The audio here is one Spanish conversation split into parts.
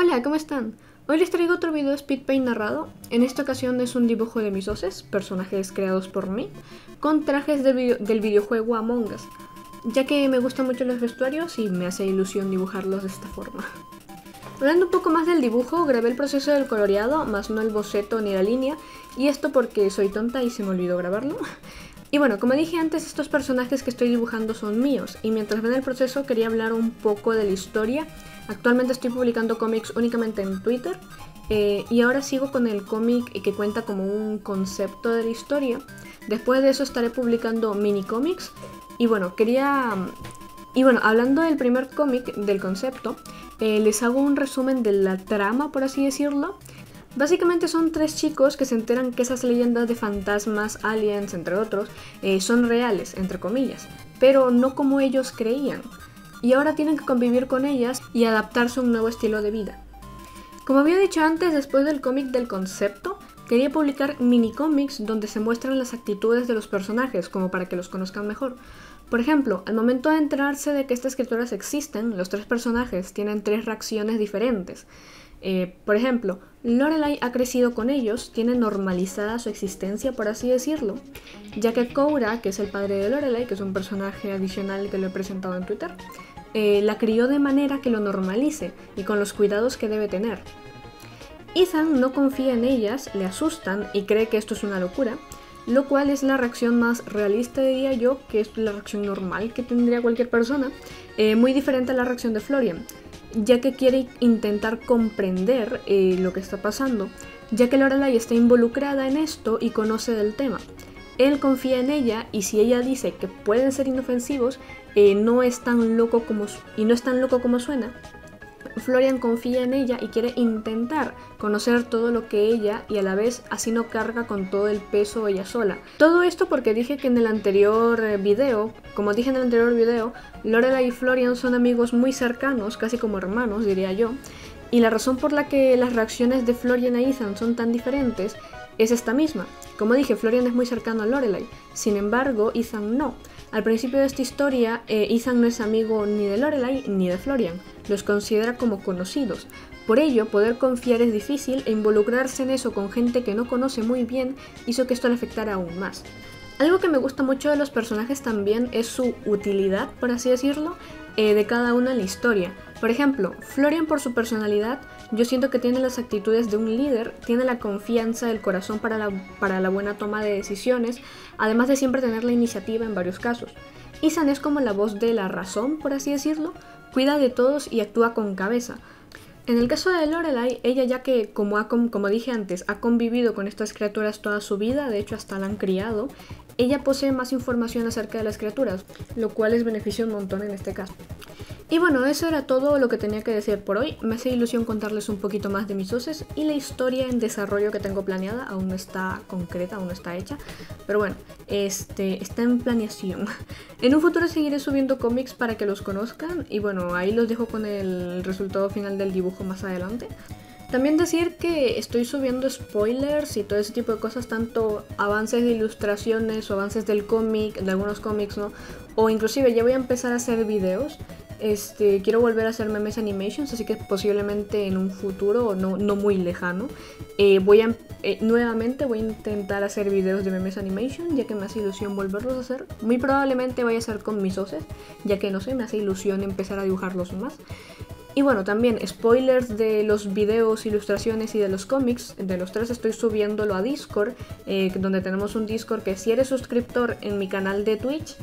Hola, ¿cómo están? Hoy les traigo otro video de Speedpaint narrado. En esta ocasión es un dibujo de mis oses, personajes creados por mí, con trajes del videojuego Among Us, ya que me gustan mucho los vestuarios y me hace ilusión dibujarlos de esta forma. Hablando un poco más del dibujo, grabé el proceso del coloreado, más no el boceto ni la línea, y esto porque soy tonta y se me olvidó grabarlo. Y bueno, como dije antes, estos personajes que estoy dibujando son míos, y mientras ven el proceso quería hablar un poco de la historia Actualmente estoy publicando cómics únicamente en Twitter eh, y ahora sigo con el cómic que cuenta como un concepto de la historia. Después de eso estaré publicando mini cómics y bueno, quería... Y bueno, hablando del primer cómic, del concepto, eh, les hago un resumen de la trama, por así decirlo. Básicamente son tres chicos que se enteran que esas leyendas de fantasmas, aliens, entre otros, eh, son reales, entre comillas, pero no como ellos creían y ahora tienen que convivir con ellas y adaptarse a un nuevo estilo de vida. Como había dicho antes, después del cómic del concepto, quería publicar mini cómics donde se muestran las actitudes de los personajes, como para que los conozcan mejor. Por ejemplo, al momento de enterarse de que estas escrituras existen, los tres personajes tienen tres reacciones diferentes. Eh, por ejemplo, Lorelai ha crecido con ellos, tiene normalizada su existencia, por así decirlo, ya que Cora, que es el padre de Lorelai, que es un personaje adicional que lo he presentado en Twitter, eh, la crió de manera que lo normalice y con los cuidados que debe tener. Ethan no confía en ellas, le asustan y cree que esto es una locura, lo cual es la reacción más realista, diría yo, que es la reacción normal que tendría cualquier persona, eh, muy diferente a la reacción de Florian ya que quiere intentar comprender eh, lo que está pasando, ya que Lorelai está involucrada en esto y conoce del tema. Él confía en ella y si ella dice que pueden ser inofensivos, eh, no es tan loco como y no es tan loco como suena, Florian confía en ella y quiere intentar conocer todo lo que ella y a la vez así no carga con todo el peso ella sola. Todo esto porque dije que en el anterior eh, video, como dije en el anterior video, Lorelai y Florian son amigos muy cercanos, casi como hermanos diría yo, y la razón por la que las reacciones de Florian e Ethan son tan diferentes es esta misma. Como dije, Florian es muy cercano a Lorelai, sin embargo, Ethan no. Al principio de esta historia, eh, no es amigo ni de Lorelai ni de Florian, los considera como conocidos. Por ello, poder confiar es difícil e involucrarse en eso con gente que no conoce muy bien hizo que esto le afectara aún más. Algo que me gusta mucho de los personajes también es su utilidad, por así decirlo, eh, de cada uno en la historia. Por ejemplo, Florian por su personalidad, yo siento que tiene las actitudes de un líder, tiene la confianza del corazón para la, para la buena toma de decisiones, además de siempre tener la iniciativa en varios casos. Isan es como la voz de la razón, por así decirlo, cuida de todos y actúa con cabeza. En el caso de Lorelai, ella ya que, como, ha, como dije antes, ha convivido con estas criaturas toda su vida, de hecho hasta la han criado, ella posee más información acerca de las criaturas, lo cual les beneficia un montón en este caso. Y bueno, eso era todo lo que tenía que decir por hoy. Me hace ilusión contarles un poquito más de mis voces y la historia en desarrollo que tengo planeada. Aún no está concreta, aún no está hecha. Pero bueno, este, está en planeación. En un futuro seguiré subiendo cómics para que los conozcan. Y bueno, ahí los dejo con el resultado final del dibujo más adelante. También decir que estoy subiendo spoilers y todo ese tipo de cosas, tanto avances de ilustraciones o avances del cómic, de algunos cómics, ¿no? O inclusive ya voy a empezar a hacer videos este, quiero volver a hacer memes animations, así que posiblemente en un futuro, no, no muy lejano, eh, voy a, eh, nuevamente voy a intentar hacer videos de memes animation, ya que me hace ilusión volverlos a hacer. Muy probablemente vaya a ser con mis socios, ya que no sé, me hace ilusión empezar a dibujarlos más. Y bueno, también spoilers de los videos, ilustraciones y de los cómics. De los tres estoy subiéndolo a Discord, eh, donde tenemos un Discord que si eres suscriptor en mi canal de Twitch,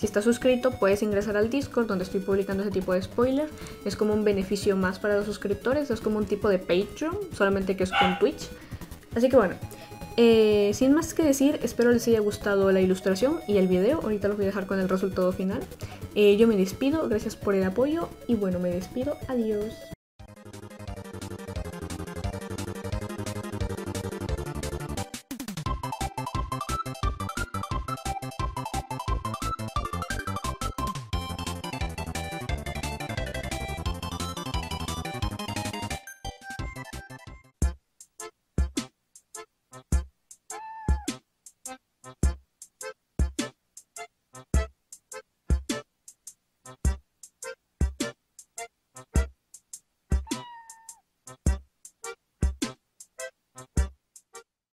si estás suscrito, puedes ingresar al Discord donde estoy publicando ese tipo de spoilers. Es como un beneficio más para los suscriptores, es como un tipo de Patreon, solamente que es con Twitch. Así que bueno, eh, sin más que decir, espero les haya gustado la ilustración y el video. Ahorita los voy a dejar con el resultado final. Eh, yo me despido, gracias por el apoyo y bueno, me despido. Adiós.